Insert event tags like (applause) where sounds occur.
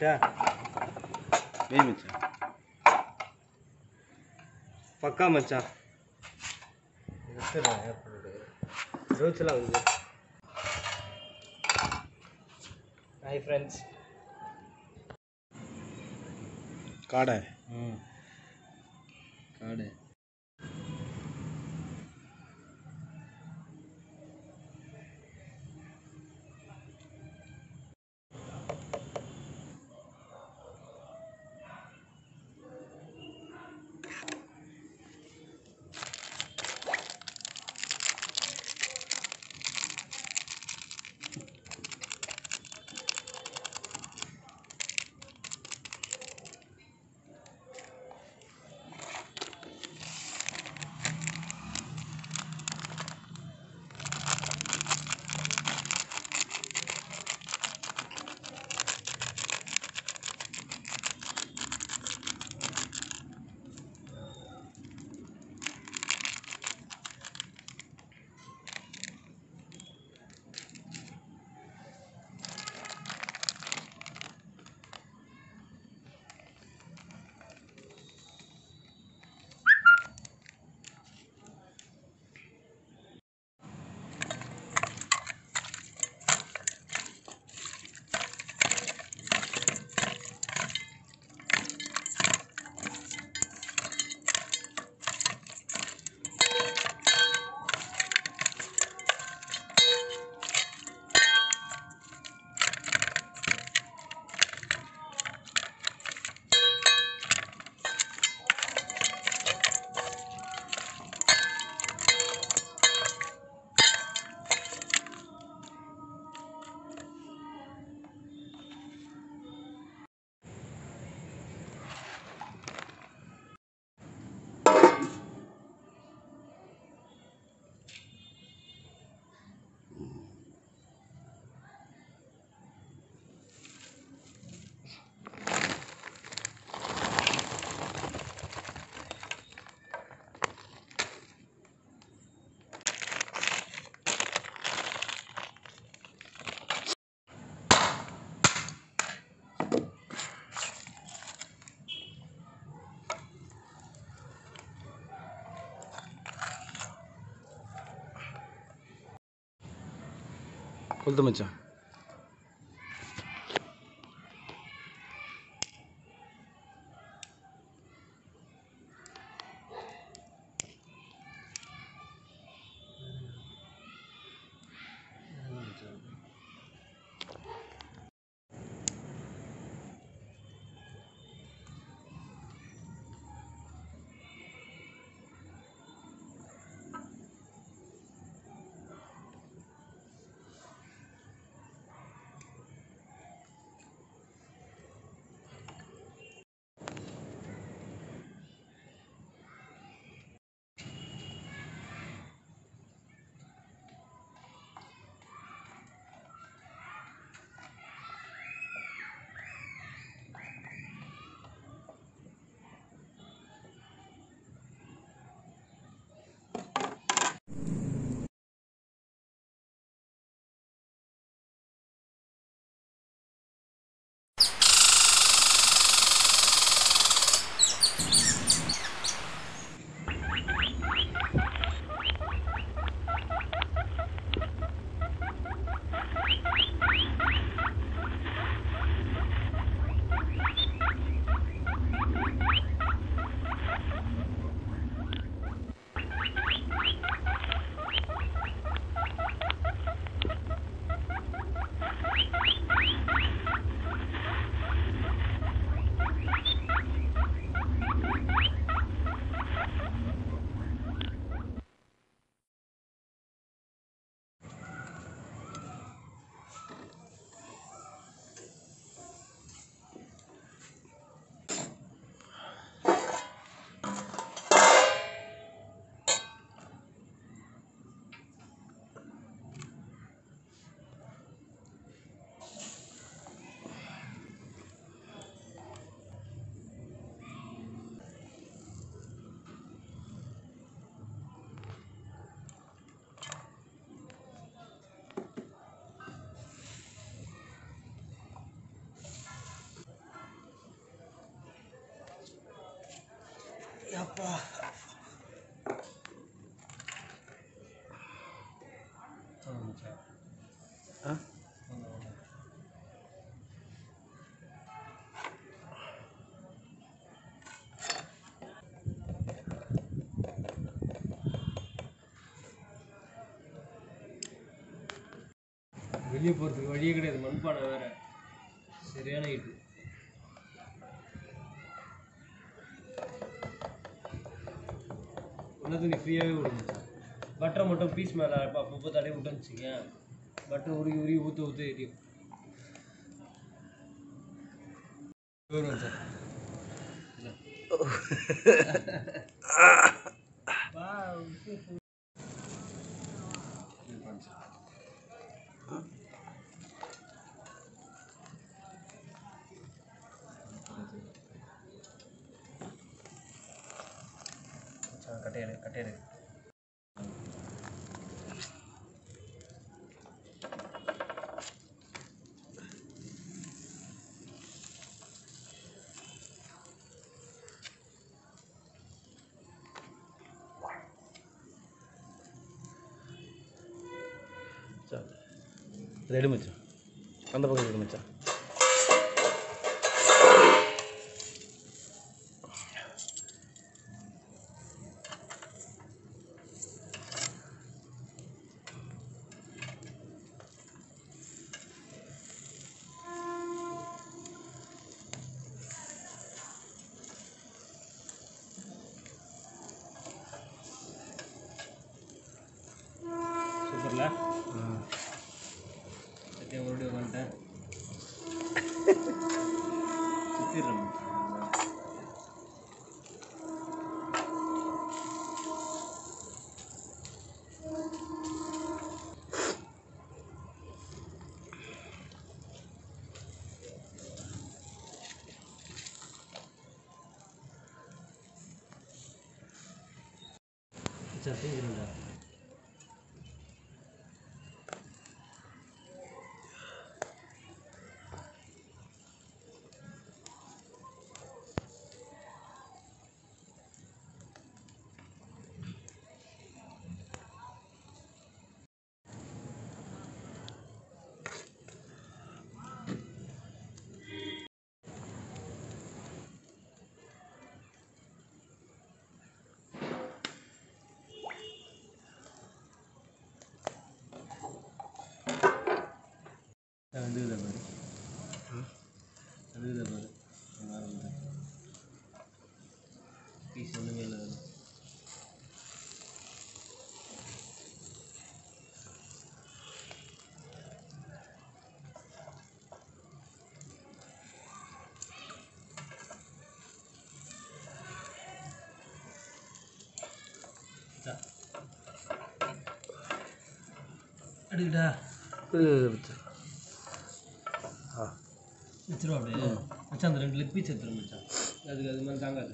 வே மச்சான் பக்கா மச்சான் எடுத்துறேன் ஏற்பட்டு ரோச்செல்லாம் வந்து ஹாய் ஃப்ரெண்ட்ஸ் காடை ம் காடை खुल तो मचा ஆ வெளியே போகிறதுக்கு வழியே கிடையாது. மண்பானை வேற. சரியான இது ஒன்றது நீ ஃப்ரீயாகவே விடுங்க பட்டரை மட்டும் பீஸ் மேலே அப்பப்போ தடவி விட்டோன்னு வச்சுக்கேன் பட்டர் உருகி உருகி ஊற்ற ஊற்ற எரியும். வரும் சார் (laughs) கட்டையாடு கட்டையாடு. ரெடி மச்சான். அந்த பக்கம் ரெடி மச்சான். ಮಾಡ್ಕೊಂಡ್ಲಾ ಜೊತೆ ಹೊರಡಿ ಹೋಗಂಟ ಸುತ್ತಿರಮ್ಮ ಸರ್ పీస్ ఉన్న మీద എടുത്ത് ఇచ్చినవాడు మచ్చా రెండు లెగ్ పీస్ ఇద్దరు మచ్చా అది కాదు